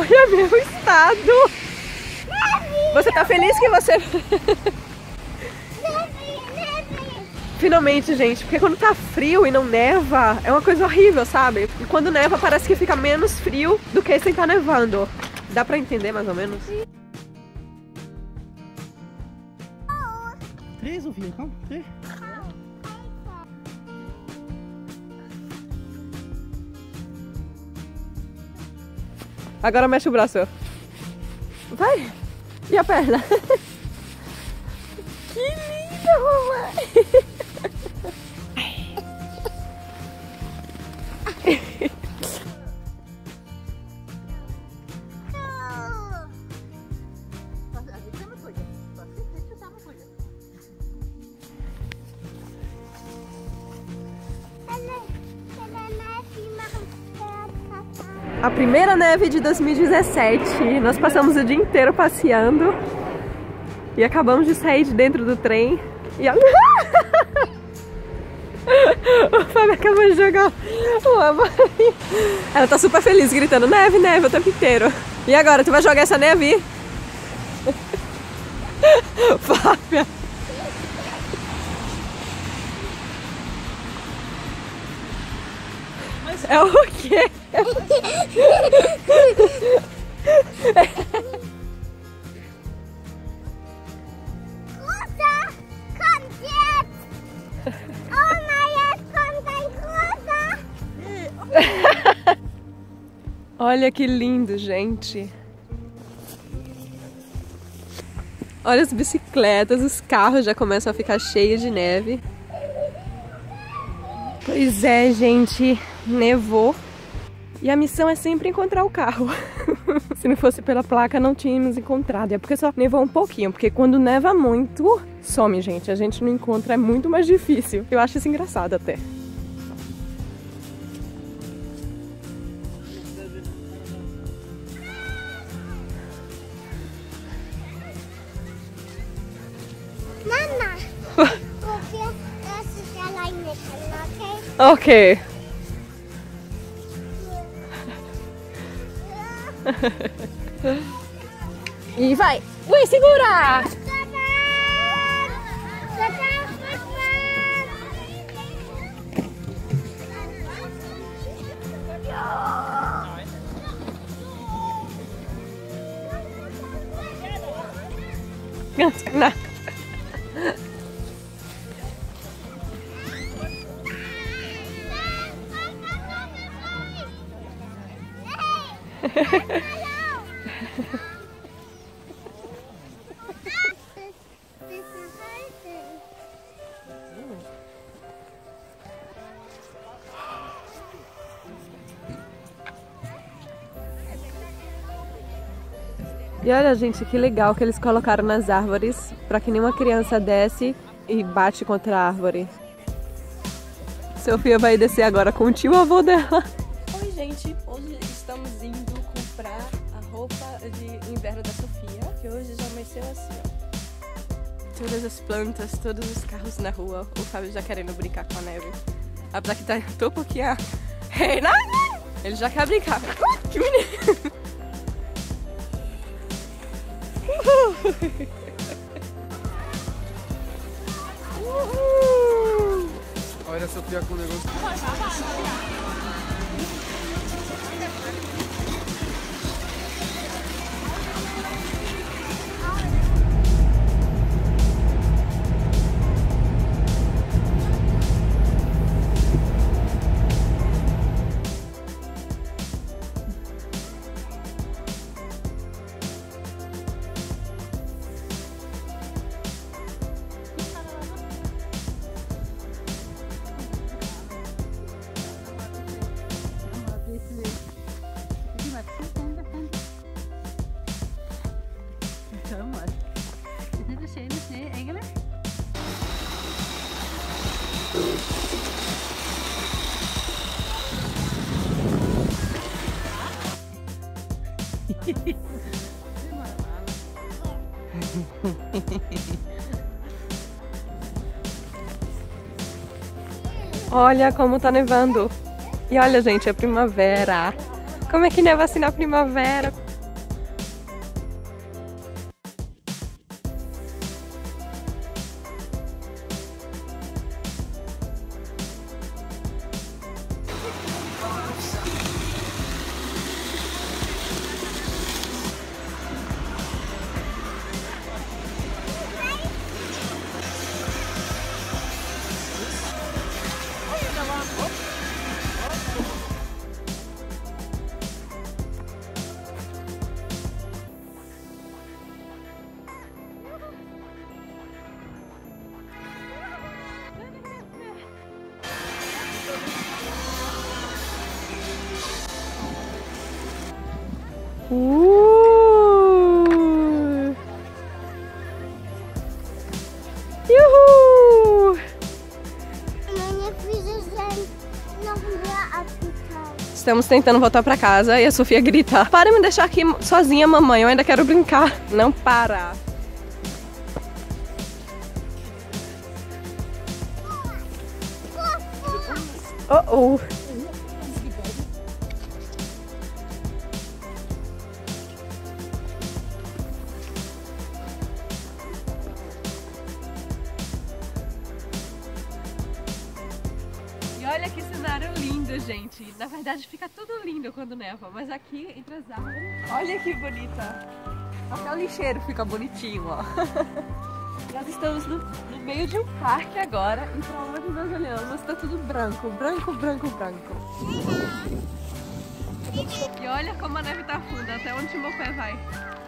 Olha meu estado! Você tá feliz que você. Finalmente, gente, porque quando tá frio e não neva, é uma coisa horrível, sabe? E quando neva parece que fica menos frio do que sem tá nevando. Dá pra entender mais ou menos? Três, Sofia, calma. Três. Agora mexe o braço. Vai! E a perna? que linda, mamãe! A primeira neve de 2017. Nós passamos o dia inteiro passeando. E acabamos de sair de dentro do trem. E olha... o Fábio acabou de jogar uma bolinha. Ela tá super feliz, gritando neve, neve o tempo inteiro. E agora, tu vai jogar essa neve? Fábio. É o quê? Oh! Olha que lindo, gente. Olha as bicicletas, os carros já começam a ficar cheios de neve. Pois é, gente, nevou. E a missão é sempre encontrar o carro. Se não fosse pela placa, não tínhamos encontrado. É porque só nevou um pouquinho, porque quando neva muito, some, gente. A gente não encontra, é muito mais difícil. Eu acho isso engraçado até. Mama, okay? E vai! Ui, segura! Na. E olha, gente, que legal que eles colocaram nas árvores para que nenhuma criança desce e bate contra a árvore. Sofia vai descer agora com o tio avô dela. Oi, gente. Hoje estamos indo comprar roupa de inverno da Sofia, que hoje já amanheceu assim, ó. Todas as plantas, todos os carros na rua. O Fábio já querendo brincar com a neve. Apesar que tá tô porque a Reina, ele já quer brincar. Uh, que menino. Olha a Sofia com o negócio. Olha como tá nevando. E olha, gente, é primavera. Como é que neva assim na primavera? Uh! Abgetaucht. Estamos tentando voltar pra casa e a Sofia grita: Para me deixar aqui sozinha, mamãe. Eu ainda quero brincar. Não para. Oh oh. Gente. Na verdade fica tudo lindo quando neva, mas aqui entre as árvores. Olha que bonita. Até o lixeiro fica bonitinho, ó. Nós estamos no, no meio de um parque agora e pra onde nós olhamos tá tudo branco, branco, branco, branco. E olha como a neve tá funda, até onde o meu pé vai.